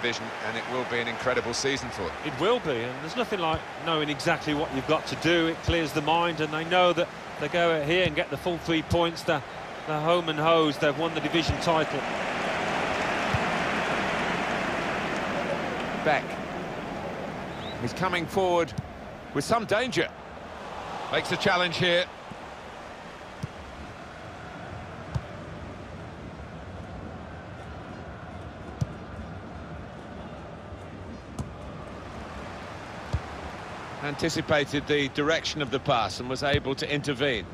division, and it will be an incredible season for them. It will be, and there's nothing like knowing exactly what you've got to do. It clears the mind, and they know that they go out here and get the full three points. They're, they're home and hose. They've won the division title. Beck. He's coming forward with some danger. Makes a challenge here. Anticipated the direction of the pass and was able to intervene.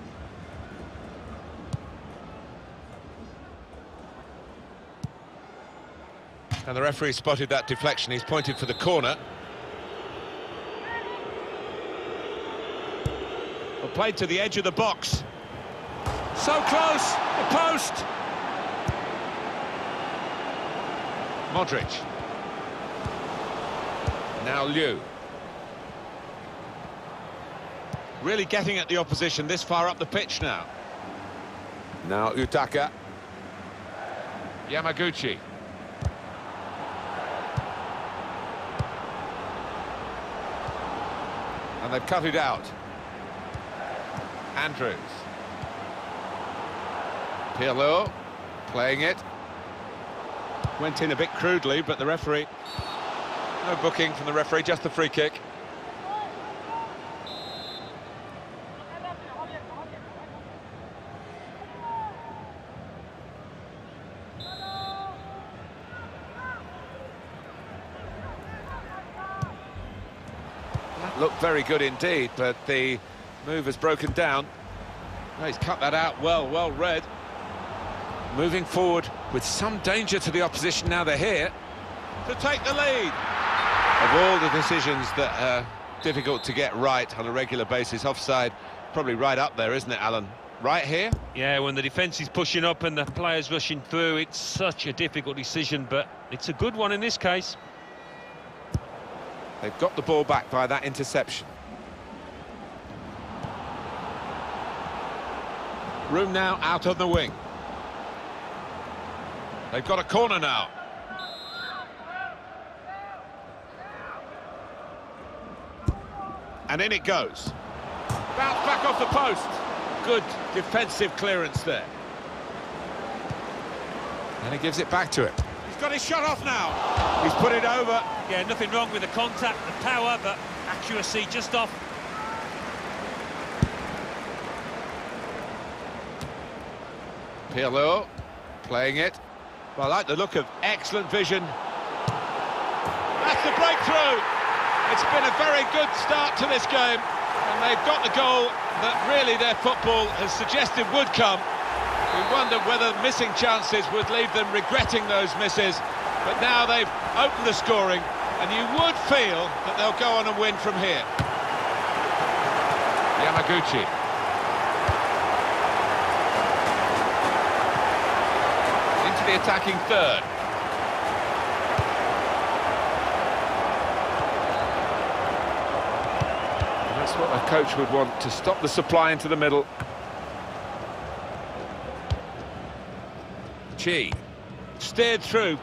And the referee spotted that deflection. He's pointed for the corner. Well, played to the edge of the box. So close, the post. Modric. Now Liu. Really getting at the opposition this far up the pitch now. Now Utaka. Yamaguchi. And they've cut it out. Andrews. Pirlo playing it. Went in a bit crudely, but the referee... No booking from the referee, just the free kick. Looked very good indeed, but the move has broken down. He's cut that out well, well read. Moving forward with some danger to the opposition now they're here to take the lead. Of all the decisions that are difficult to get right on a regular basis, offside probably right up there, isn't it, Alan? Right here? Yeah, when the defence is pushing up and the players rushing through, it's such a difficult decision, but it's a good one in this case. They've got the ball back by that interception. Room now out on the wing. They've got a corner now. And in it goes. Bounce back off the post. Good defensive clearance there. And he gives it back to him. He's got his shot off now. He's put it over. Yeah, nothing wrong with the contact, the power, but accuracy just off. Pirlo playing it. Well, I like the look of excellent vision. That's the breakthrough. It's been a very good start to this game, and they've got the goal that really their football has suggested would come. We wondered whether missing chances would leave them regretting those misses, but now they've opened the scoring, and you would feel that they'll go on and win from here. Yamaguchi. Into the attacking third. And that's what a coach would want, to stop the supply into the middle. Chi. Steered through.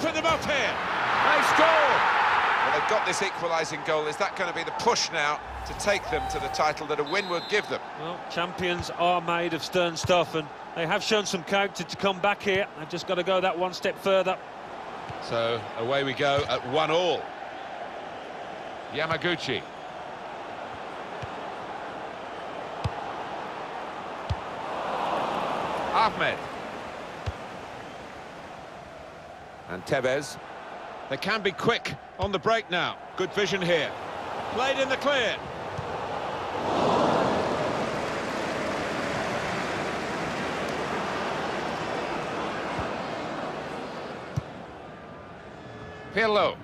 They've opened them up here. They score! Well, they've got this equalising goal. Is that going to be the push now to take them to the title that a win would give them? Well, champions are made of stern stuff, and they have shown some character to come back here. They've just got to go that one step further. So away we go at one all. Yamaguchi. Ahmed. And Tevez. They can be quick on the break now. Good vision here. Played in the clear. Pirlo.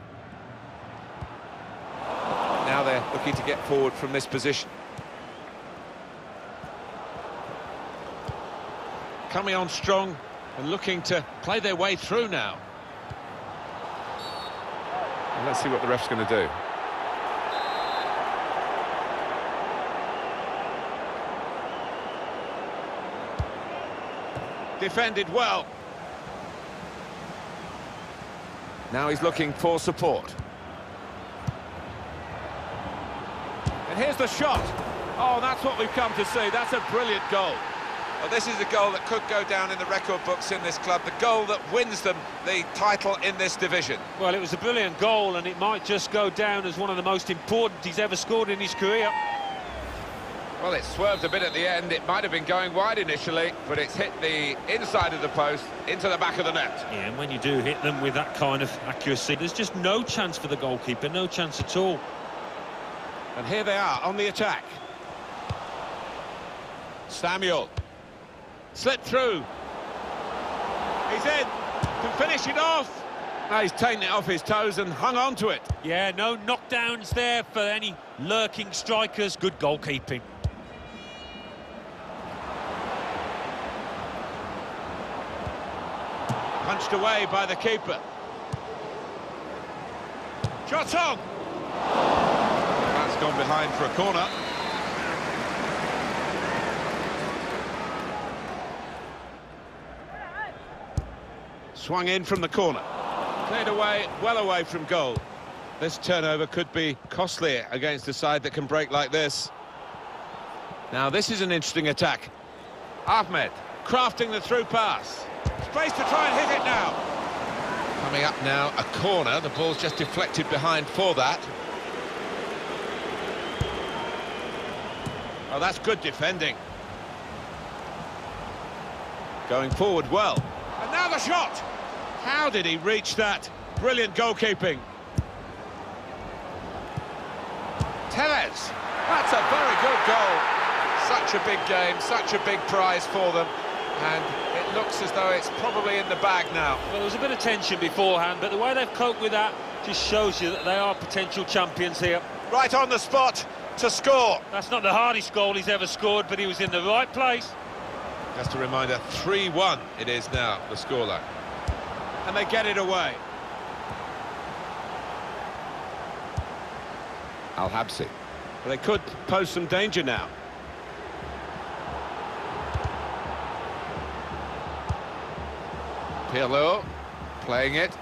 Now they're looking to get forward from this position. Coming on strong and looking to play their way through now. And let's see what the ref's going to do. Defended well. Now he's looking for support. And here's the shot. Oh, that's what we've come to see. That's a brilliant goal. Well, this is a goal that could go down in the record books in this club, the goal that wins them the title in this division. Well, it was a brilliant goal, and it might just go down as one of the most important he's ever scored in his career. Well, it swerved a bit at the end. It might have been going wide initially, but it's hit the inside of the post into the back of the net. Yeah, and when you do hit them with that kind of accuracy, there's just no chance for the goalkeeper, no chance at all. And here they are on the attack. Samuel. Slipped through. He's in. Can finish it off. Now he's taken it off his toes and hung on to it. Yeah, no knockdowns there for any lurking strikers. Good goalkeeping. Punched away by the keeper. Shot on! That's gone behind for a corner. Swung in from the corner. Cleared away, well away from goal. This turnover could be costly against a side that can break like this. Now this is an interesting attack. Ahmed crafting the through pass. Space to try and hit it now. Coming up now, a corner. The ball's just deflected behind for that. Oh, that's good defending. Going forward well. And now the shot! How did he reach that? Brilliant goalkeeping. Tevez. That's a very good goal. Such a big game, such a big prize for them. And it looks as though it's probably in the bag now. Well, there was a bit of tension beforehand, but the way they've coped with that just shows you that they are potential champions here. Right on the spot to score. That's not the hardest goal he's ever scored, but he was in the right place. Just a reminder, 3-1 it is now, the scoreline. And they get it away. Al-Habsi. Well, they could pose some danger now. Pirlo playing it.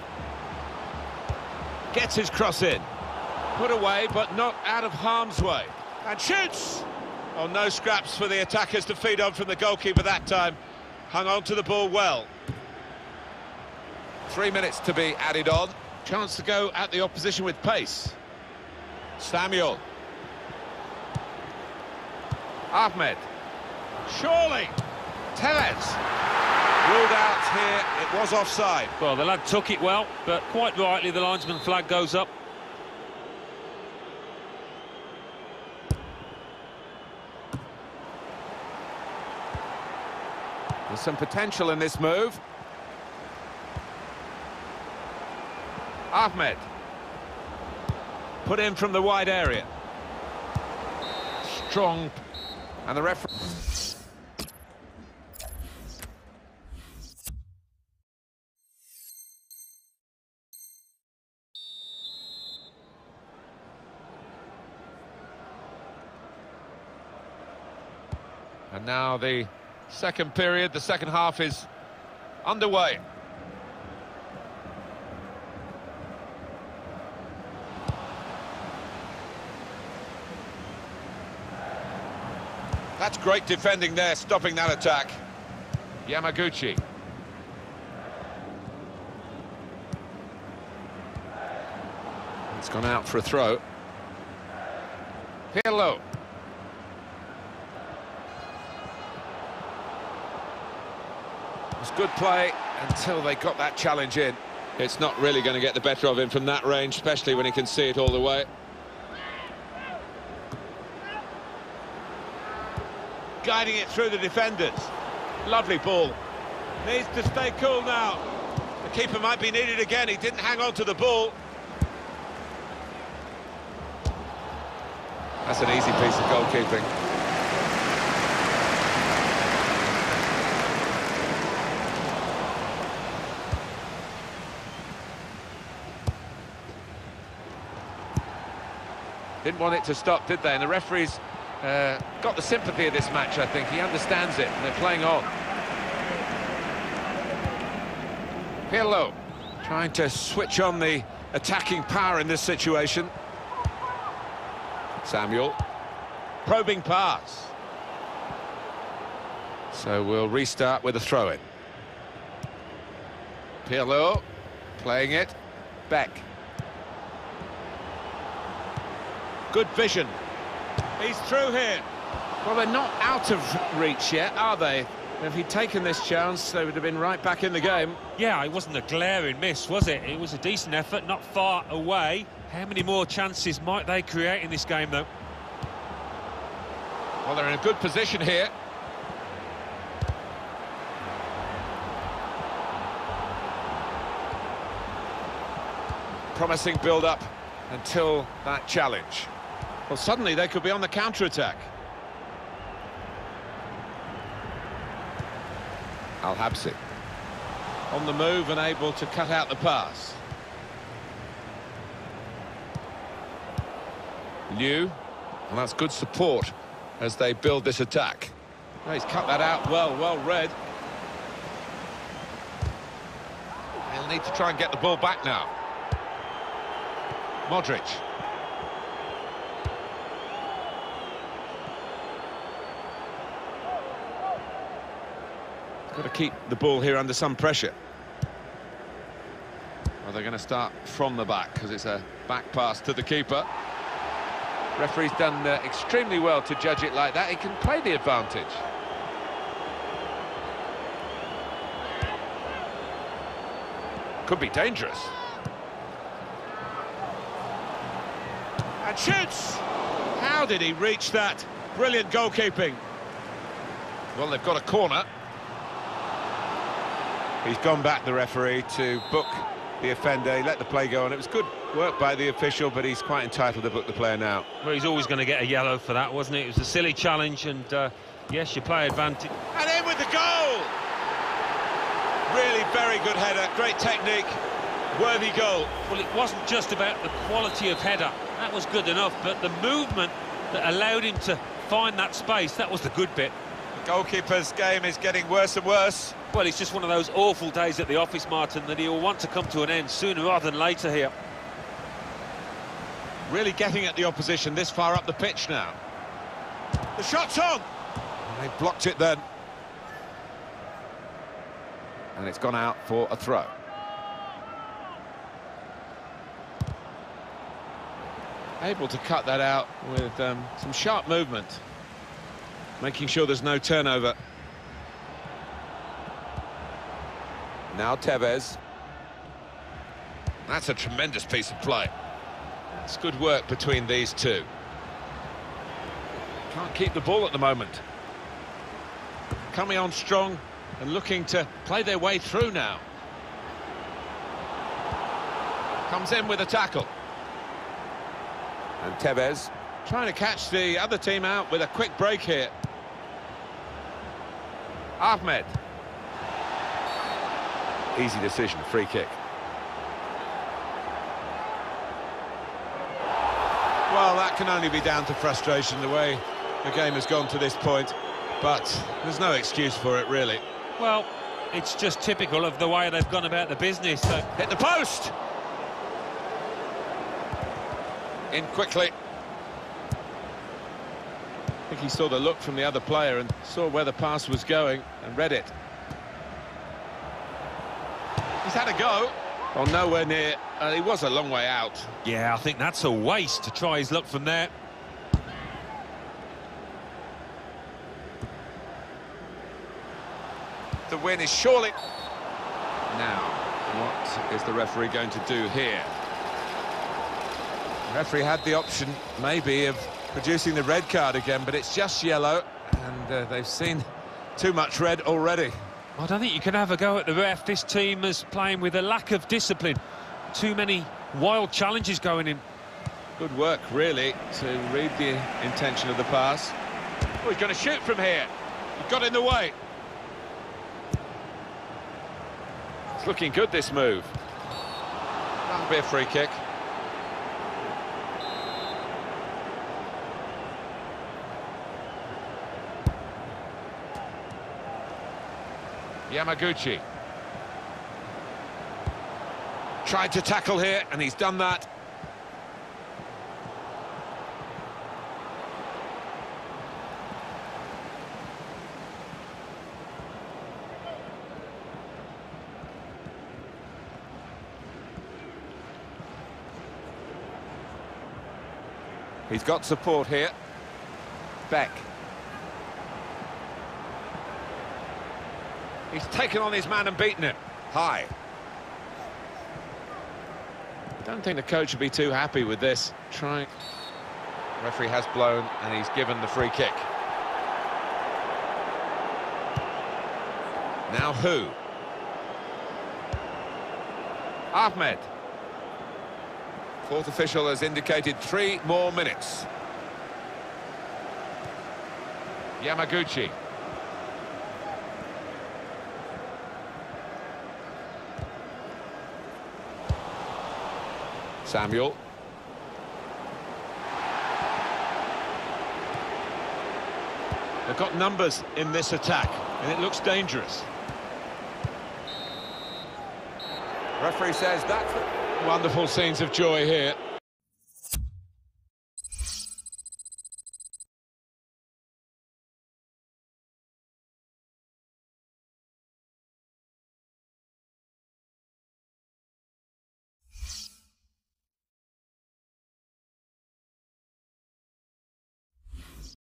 Gets his cross in. Put away, but not out of harm's way. And shoots! Oh, no scraps for the attackers to feed on from the goalkeeper that time. Hung on to the ball well. Three minutes to be added on. Chance to go at the opposition with pace. Samuel. Ahmed. Surely. Tevez. Ruled out here, it was offside. Well, the lad took it well, but quite rightly the linesman flag goes up. Some potential in this move. Ahmed. Put in from the wide area. Strong. And the referee... And now the second period, the second half is underway. That's great defending there, stopping that attack. Yamaguchi. It's gone out for a throw. Pirlo. Good play until they got that challenge in. It's not really going to get the better of him from that range, especially when he can see it all the way. Guiding it through the defenders. Lovely ball. Needs to stay cool now. The keeper might be needed again. He didn't hang on to the ball. That's an easy piece of goalkeeping. Didn't want it to stop, did they? And the referees uh, got the sympathy of this match, I think. He understands it, and they're playing on. Pirlo. Trying to switch on the attacking power in this situation. Samuel. Probing pass. So we'll restart with a throw-in. Pirlo playing it. Beck. Good vision. He's through here. Well, they're not out of reach yet, are they? If he'd taken this chance, they would have been right back in the game. Yeah, it wasn't a glaring miss, was it? It was a decent effort, not far away. How many more chances might they create in this game, though? Well, they're in a good position here. Promising build-up until that challenge. Well, suddenly they could be on the counter-attack. Al-Habsi. On the move and able to cut out the pass. Liu. Well, that's good support as they build this attack. Well, he's cut that out well, well read. He'll need to try and get the ball back now. Modric. Got to keep the ball here under some pressure. Well, they're going to start from the back because it's a back pass to the keeper. Referee's done uh, extremely well to judge it like that. He can play the advantage. Could be dangerous. And shoots! How did he reach that? Brilliant goalkeeping. Well, they've got a corner. He's gone back, the referee, to book the offender. He let the play go on. It was good work by the official, but he's quite entitled to book the player now. Well, he's always going to get a yellow for that, wasn't it? It was a silly challenge, and uh, yes, you play advantage. And in with the goal! Really very good header, great technique, worthy goal. Well, it wasn't just about the quality of header. That was good enough, but the movement that allowed him to find that space, that was the good bit. Goalkeeper's game is getting worse and worse. Well, it's just one of those awful days at the office, Martin, that he'll want to come to an end sooner rather than later here. Really getting at the opposition this far up the pitch now. The shot's on! They blocked it then. And it's gone out for a throw. Able to cut that out with um, some sharp movement. Making sure there's no turnover. Now Tevez. That's a tremendous piece of play. It's good work between these two. Can't keep the ball at the moment. Coming on strong and looking to play their way through now. Comes in with a tackle. And Tevez trying to catch the other team out with a quick break here. Ahmed. Easy decision, free kick. Well, that can only be down to frustration, the way the game has gone to this point. But there's no excuse for it, really. Well, it's just typical of the way they've gone about the business. So Hit the post! In quickly. I think he saw the look from the other player and saw where the pass was going and read it. He's had a go. Well, nowhere near. Uh, he was a long way out. Yeah, I think that's a waste to try his luck from there. The win is surely... Now, what is the referee going to do here? The referee had the option, maybe, of producing the red card again, but it's just yellow, and uh, they've seen too much red already. I don't think you can have a go at the ref. This team is playing with a lack of discipline. Too many wild challenges going in. Good work, really, to read the intention of the pass. Oh, he's going to shoot from here. He got in the way. It's looking good, this move. That'll be a free kick. Yamaguchi. Tried to tackle here, and he's done that. He's got support here. Beck. He's taken on his man and beaten him. High. Don't think the coach would be too happy with this. Trying. Referee has blown and he's given the free kick. Now who? Ahmed. Fourth official has indicated three more minutes. Yamaguchi. Samuel. They've got numbers in this attack, and it looks dangerous. Referee says that's... Wonderful scenes of joy here.